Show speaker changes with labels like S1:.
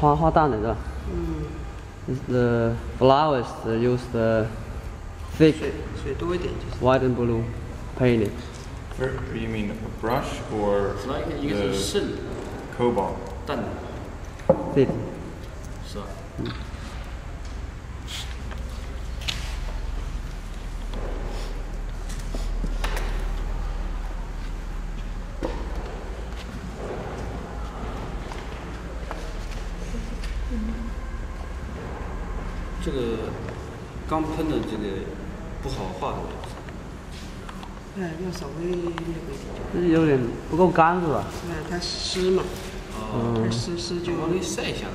S1: 花花淡的是吧？
S2: 嗯，
S1: The flowers use the thick
S2: 水水多一点就是
S1: white and blue painted.
S3: For, you mean a brush or
S4: 主要应该是
S3: the
S4: 深
S3: cobalt?
S4: 淡的，
S1: thick.
S4: 是吧？ 这个刚喷的这个不好画的，
S2: 哎，要稍微那个
S1: 有点不够干是吧？
S2: 哎，它湿嘛，
S4: 哦，
S2: 它湿湿就
S4: 我给你晒一下。